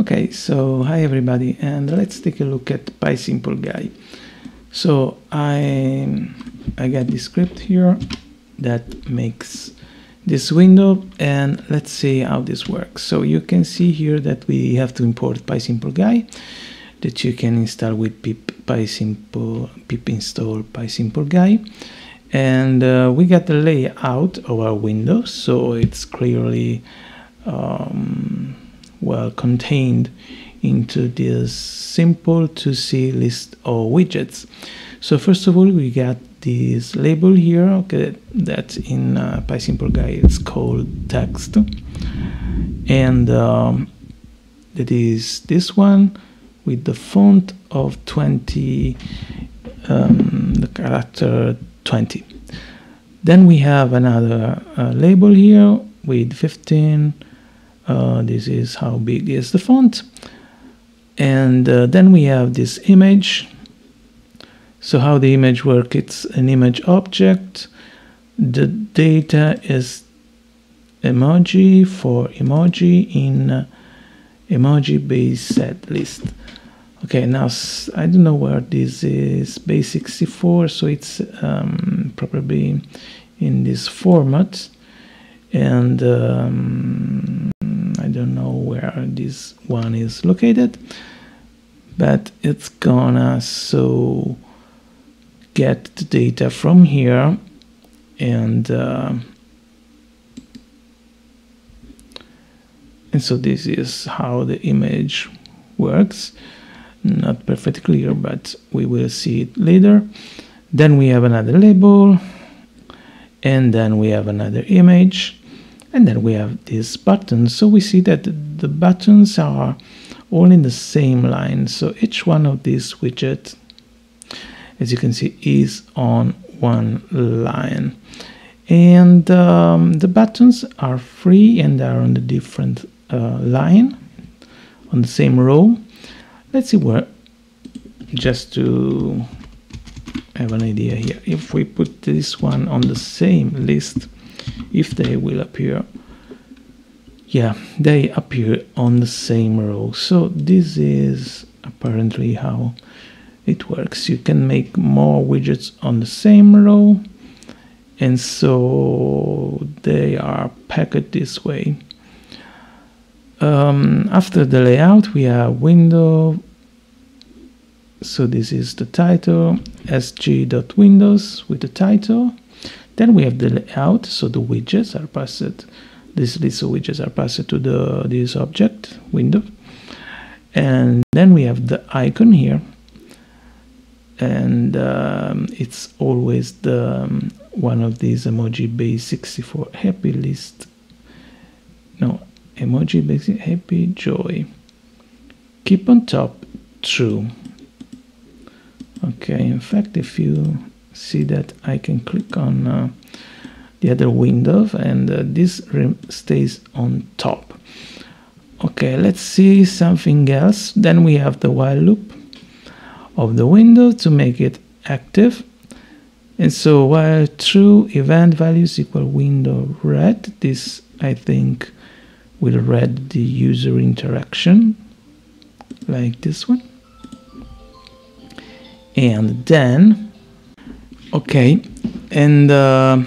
Okay, so hi everybody, and let's take a look at PySimpleGUI. So I I got the script here that makes this window, and let's see how this works. So you can see here that we have to import PySimpleGUI that you can install with pip PySimple pip install PySimpleGUI, and uh, we got the layout of our window, so it's clearly um, well contained into this simple to see list of widgets. So first of all, we got this label here, okay, that in uh, PySimpleGUI it's called text, and um, that is this one with the font of 20, um, the character 20. Then we have another uh, label here with 15 uh, this is how big is the font. And uh, then we have this image. So how the image work it's an image object. The data is emoji for emoji in uh, emoji base set list. Okay now I don't know where this is base 64 so it's um, probably in this format. And um, don't know where this one is located but it's gonna so get the data from here and uh, and so this is how the image works. Not perfectly clear but we will see it later. Then we have another label and then we have another image and then we have these buttons. So we see that the buttons are all in the same line. So each one of these widgets as you can see is on one line. And um, the buttons are free and are on the different uh, line on the same row. Let's see where just to have an idea here. If we put this one on the same list if they will appear. Yeah they appear on the same row. So this is apparently how it works. You can make more widgets on the same row and so they are packed this way. Um, after the layout we have window. So this is the title sg.windows with the title then we have the layout, so the widgets are passed, this list of widgets are passed to the this object window. And then we have the icon here, and um, it's always the um, one of these emoji base 64 happy list. No, emoji base happy joy. Keep on top true. Okay, in fact, if you see that I can click on uh, the other window and uh, this stays on top. Okay, let's see something else. Then we have the while loop of the window to make it active. And so while true event values equal window red, this I think will read the user interaction like this one. And then okay and uh,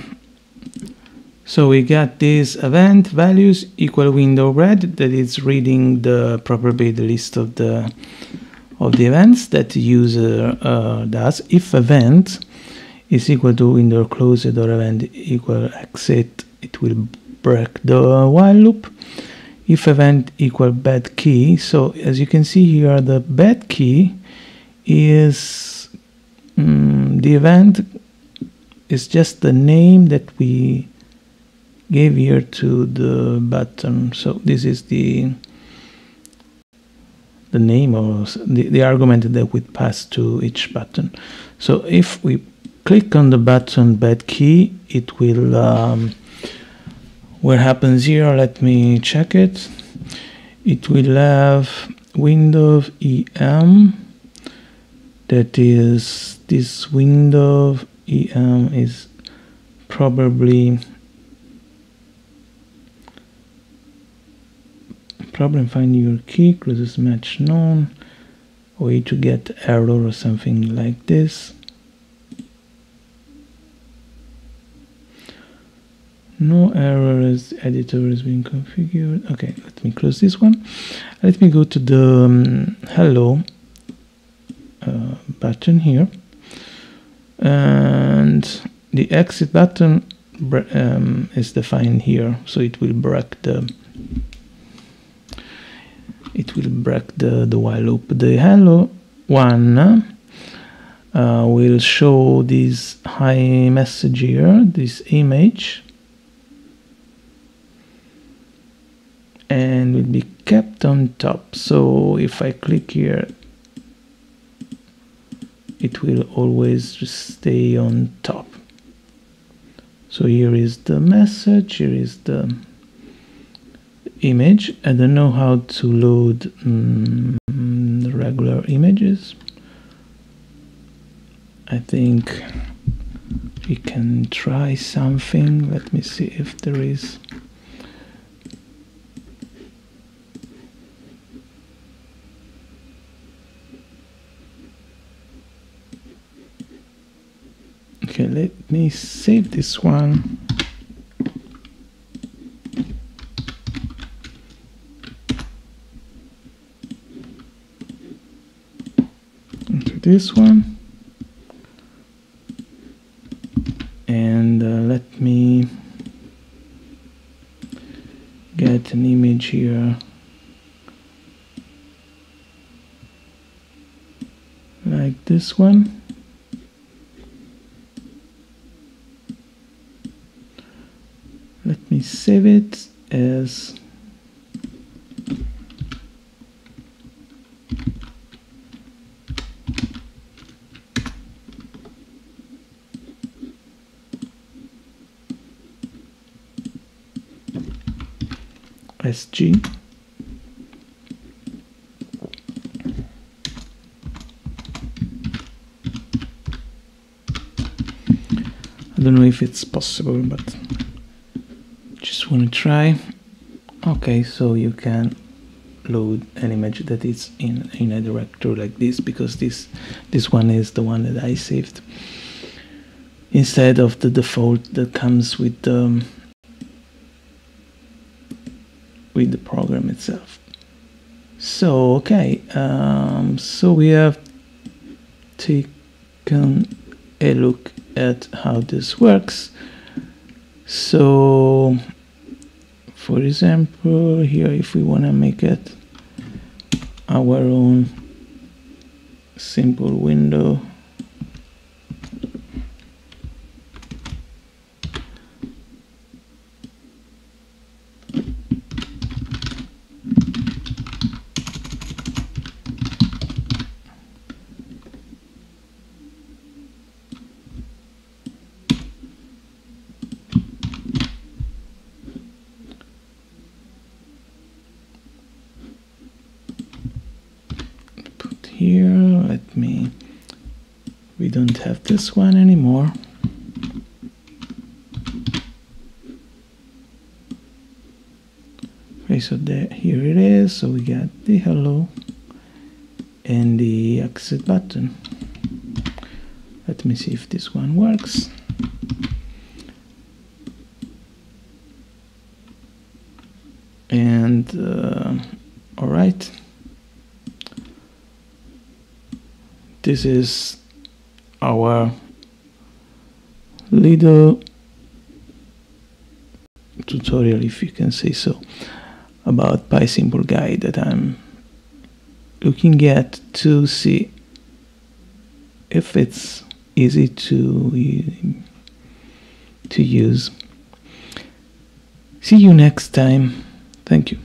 so we got this event values equal window red that is reading the probably the list of the of the events that the user uh, does. If event is equal to window closed or event equal exit it will break the while loop. If event equal bad key so as you can see here the bad key is um, the event is just the name that we gave here to the button. So this is the the name of the, the argument that we pass to each button. So if we click on the button bad key it will um, what happens here let me check it. It will have window em that is this window em is probably problem finding your key closest match known way to get error or something like this. No error as editor has been configured. Okay let me close this one. Let me go to the um, hello uh, button here. And the exit button um, is defined here so it will break the it will break the, the while loop. The hello one uh, will show this high message here this image and will be kept on top. So if I click here it will always stay on top. So here is the message here is the image. I don't know how to load um, regular images. I think we can try something. Let me see if there is okay let me save this one. Into this one. And uh, let me get an image here. Like this one let me save it as SG I don't know if it's possible but want to try? Okay so you can load an image that is in in a directory like this because this this one is the one that I saved. Instead of the default that comes with the with the program itself. So okay um, so we have taken a look at how this works. So for example here if we want to make it our own simple window here let me we don't have this one anymore. Okay so there here it is. So we got the hello and the exit button. Let me see if this one works. And uh, all right. This is Oh, our little tutorial if you can say so about PySimpleGUI that I'm looking at to see if it's easy to to use. See you next time. Thank you